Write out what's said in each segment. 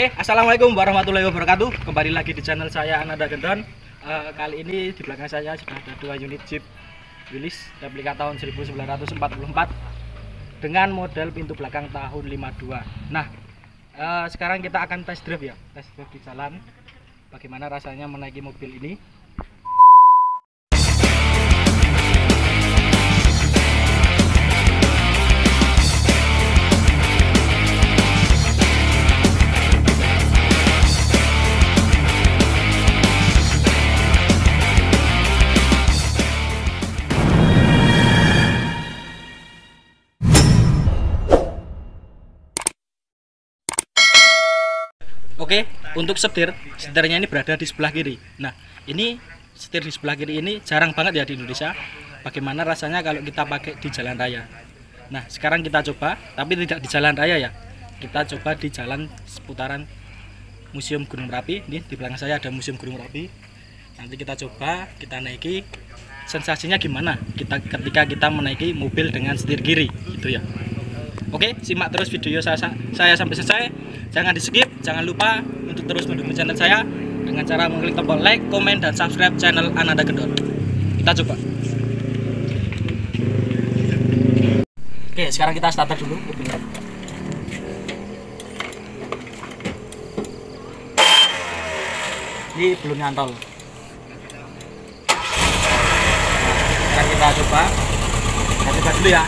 Oke, assalamualaikum warahmatullahi wabarakatuh. Kembali lagi di channel saya Ananda Gendon. Eh, kali ini di belakang saya sudah ada dua unit Jeep Willys replika tahun 1944 dengan model pintu belakang tahun 52. Nah, eh, sekarang kita akan test drive ya, test drive di jalan. Bagaimana rasanya menaiki mobil ini? Oke, untuk setir, setirnya ini berada di sebelah kiri. Nah, ini setir di sebelah kiri ini jarang banget ya di Indonesia. Bagaimana rasanya kalau kita pakai di jalan raya? Nah, sekarang kita coba, tapi tidak di jalan raya ya. Kita coba di jalan seputaran Museum Gunung Merapi. Ini di belakang saya ada Museum Gunung Merapi. Nanti kita coba, kita naiki. Sensasinya gimana? Kita ketika kita menaiki mobil dengan setir kiri, gitu ya. Oke, simak terus video saya, saya sampai selesai. Jangan di skip, jangan lupa untuk terus mendukung channel saya dengan cara mengklik tombol like, komen, dan subscribe channel Ananda Gendor. Kita coba. Oke, sekarang kita starter dulu. Ini belum nyantol. Sekarang kita coba. Kita coba dulu ya.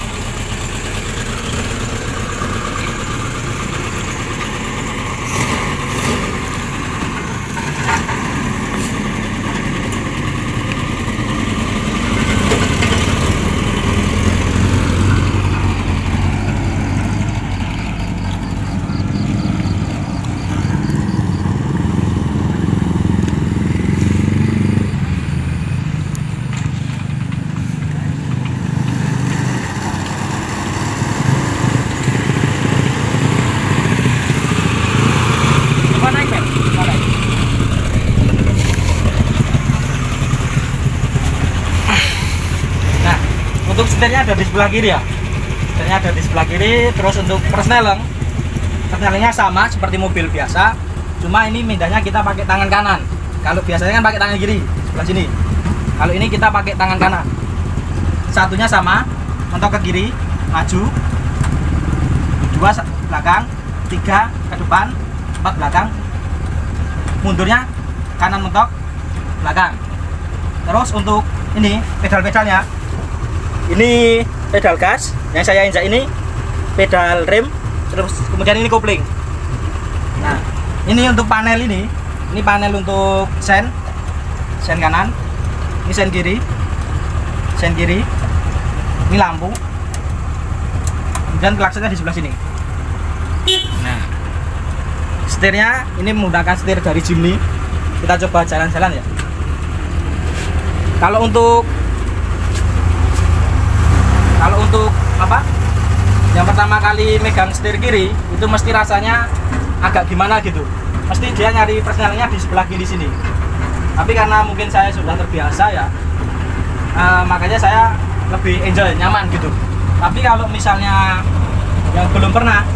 Coba naik, Ben. Coba naik. Nah, untuk setirnya ada di sebelah kiri ya. Setirnya ada di sebelah kiri. Terus untuk persneleng, persnelengnya sama seperti mobil biasa. Cuma ini mindahnya kita pakai tangan kanan. Kalau biasanya kan pakai tangan kiri, sebelah sini. Kalau ini kita pakai tangan kanan. Satunya sama, mentok ke kiri, maju. Dua belakang, tiga ke depan, empat belakang, mundurnya kanan mentok belakang terus untuk ini pedal-pedalnya ini pedal gas yang saya injak ini pedal rem terus kemudian ini kopling. Nah ini untuk panel ini ini panel untuk sen sen kanan ini sen kiri sen kiri ini lampu kemudian klaksonnya di sebelah sini. Nah setirnya ini menggunakan setir dari Jimny. Kita coba jalan-jalan ya. Kalau untuk kalau untuk apa? Yang pertama kali megang setir kiri itu mesti rasanya agak gimana gitu. Mesti dia nyari persnelnya di sebelah kiri sini. Tapi karena mungkin saya sudah terbiasa ya eh, makanya saya lebih enjoy nyaman gitu. Tapi kalau misalnya yang belum pernah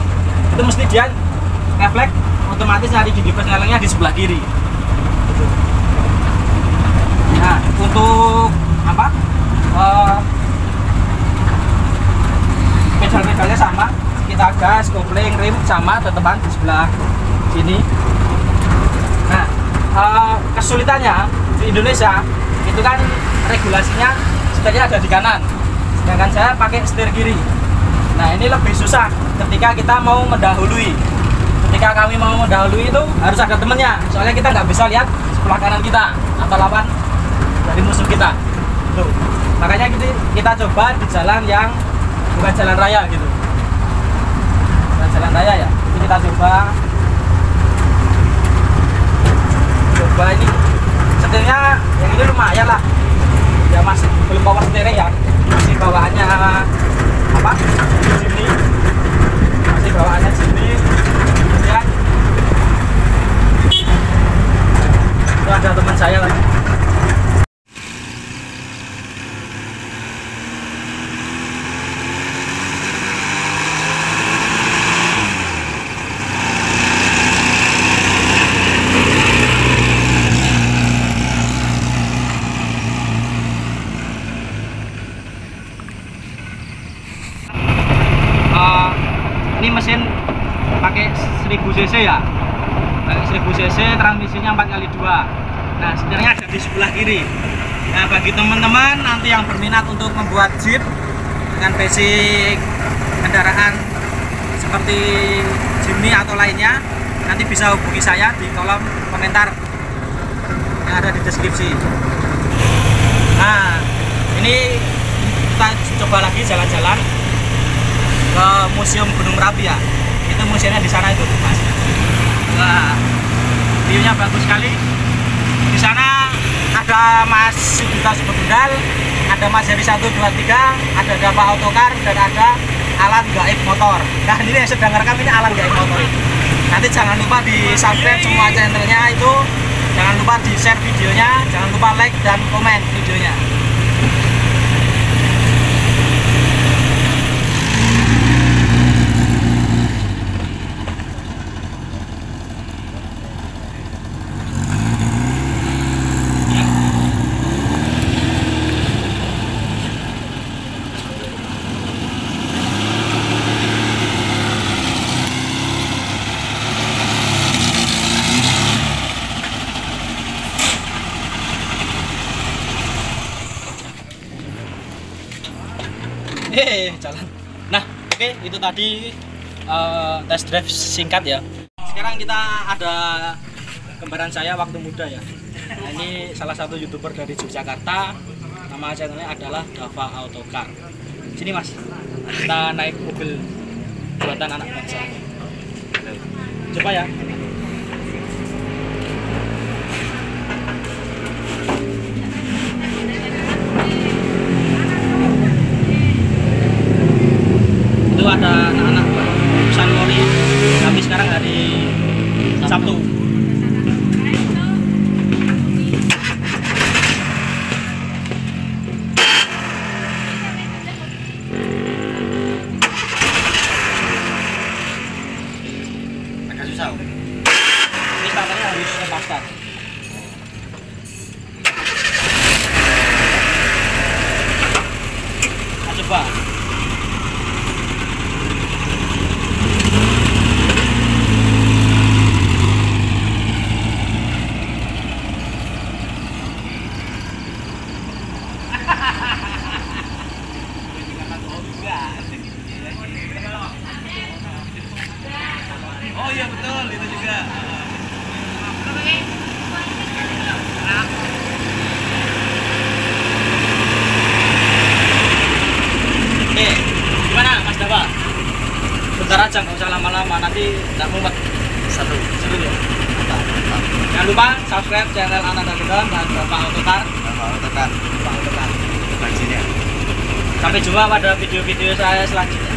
itu mesti dia refleks otomatis nyari gigi persnelengnya di sebelah kiri. Gitu. nah untuk apa Eh, pedal-pedalnya sama kita gas, kopling, rim sama tetepan di sebelah sini. Nah eh, kesulitannya di Indonesia itu kan regulasinya setirnya ada di kanan. Sedangkan saya pakai setir kiri. Nah ini lebih susah ketika kita mau mendahului. Ketika kami mau mendahului itu harus ada temennya soalnya kita nggak bisa lihat sebelah kanan kita atau lawan dari musuh kita. Tuh. Makanya kita, kita coba di jalan yang bukan jalan raya gitu jalan raya ya. Ini kita coba. Coba ini. Setirnya yang ini lumayan lah. Ya masih belum power steering ya. Masih bawaannya apa ya? 1000 cc transmisinya 4x2 nah setirnya ada di sebelah kiri. Nah bagi teman-teman nanti yang berminat untuk membuat jeep dengan basic kendaraan seperti Jimny atau lainnya nanti bisa hubungi saya di kolom komentar yang ada di deskripsi. Nah ini kita coba lagi jalan-jalan ke Museum Gunung Merapi ya. Itu museumnya di sana itu mas nah viewnya bagus sekali. Di sana ada Mas Sudita Sebetundal ada Mas Heri 123 ada Dapa Autocar dan ada alat gaib motor. Nah ini yang sedang rekam ini alat gaib motor nanti jangan lupa di subscribe semua channelnya itu. Jangan lupa di share videonya jangan lupa like dan komen videonya eh jalan nah oke okay, itu tadi uh, test drive singkat ya. Sekarang kita ada kembaran saya waktu muda ya. Nah, ini salah satu youtuber dari Yogyakarta. Nama channelnya adalah Dava Autocar. Sini mas. Kita naik mobil buatan anak bangsa. Coba ya itu ada anak-anak lulusan Polri kami sekarang hari Sabtu agak susah Om. ini starternya harus lepas start nah, coba oh iya betul itu juga Oke, gimana Mas Dava? Bentar aja, nggak usah lama-lama, nanti nggak mumet. satu Seru ya? Mantap. Jangan lupa subscribe channel Ananda Gedon dan Bapak Autocar. kalau tekan Bapak Autocar. bajunya Sampai jumpa pada video-video saya selanjutnya.